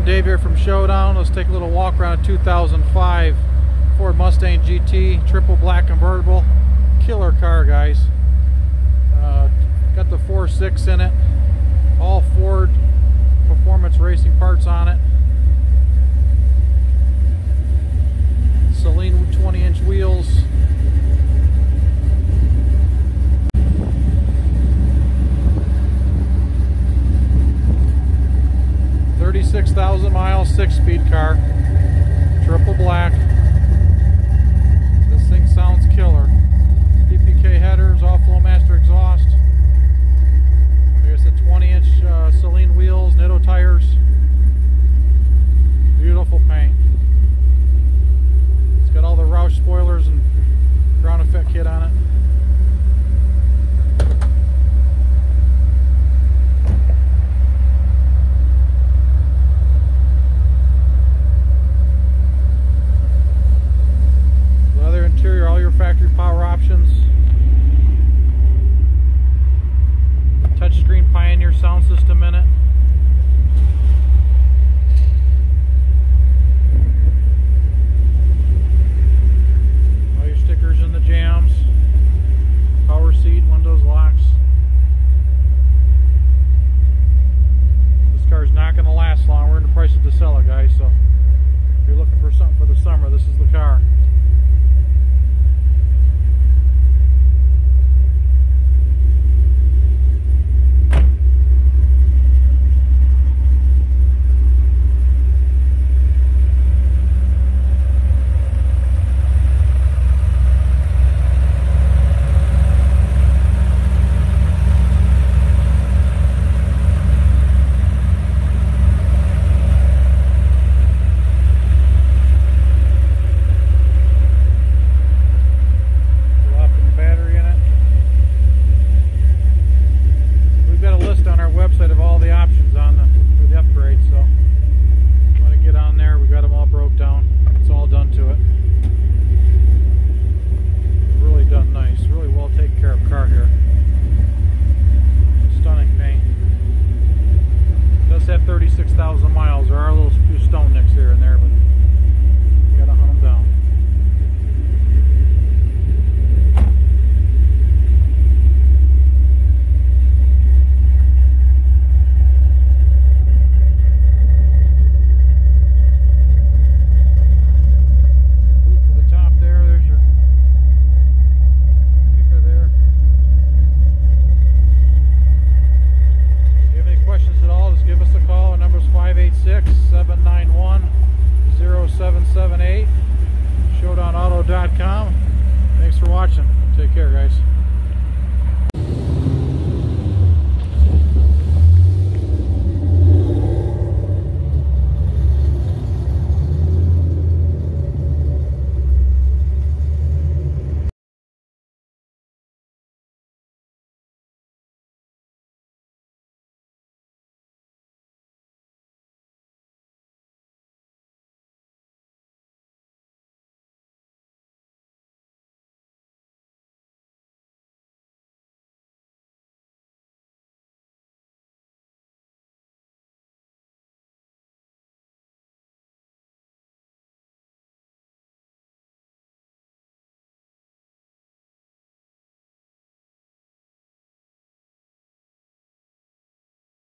everyone, Dave here from Showdown. Let's take a little walk around a 2005 Ford Mustang GT, triple black convertible. Killer car, guys. Uh, got the 4.6 in it, all Ford 26,000 mile six-speed car, triple black. This thing sounds killer. miles a mile. 791-0778, showdownauto.com. Thanks for watching. Take care, guys.